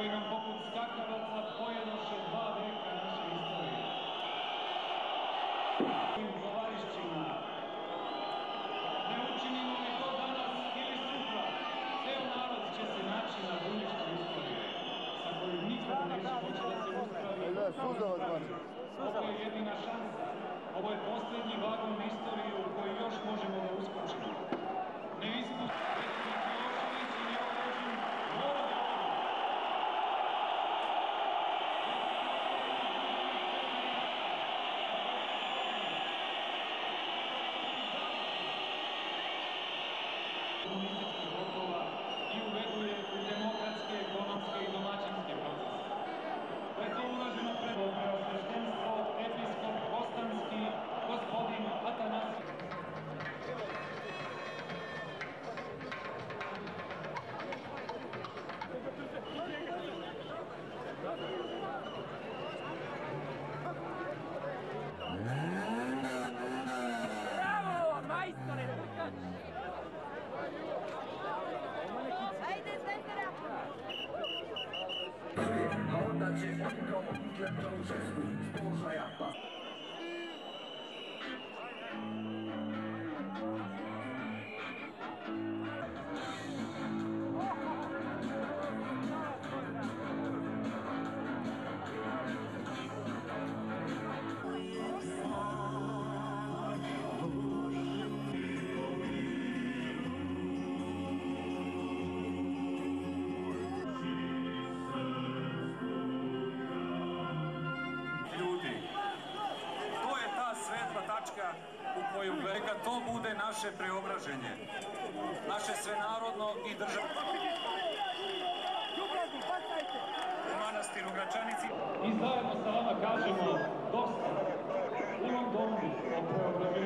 koji nam poput skakavaca pojedoše dva veka naše istorije. Ne učinimo li to danas ili sutra, ceo narod će se naći na duništu istorije, sa kojim nikada neće moći da se uspravi. Ovo je jedina šansa. Ovo je posljednji vagon istorije u koji još možemo da uskočimo. Ne ispustimo predsjednik Milošević i njegov režim mora da odu. Komunističkih blokova i uvedu je u demokratske, ekonomske i Dobrze, dobrze, spójrz, Boże, jak pas... koju veka to bude naše preobraženje, naše svenarodno i državno. U manastiru Gračanici. I zajedno sa vama kažemo dosta. Imam domu o preobraženju.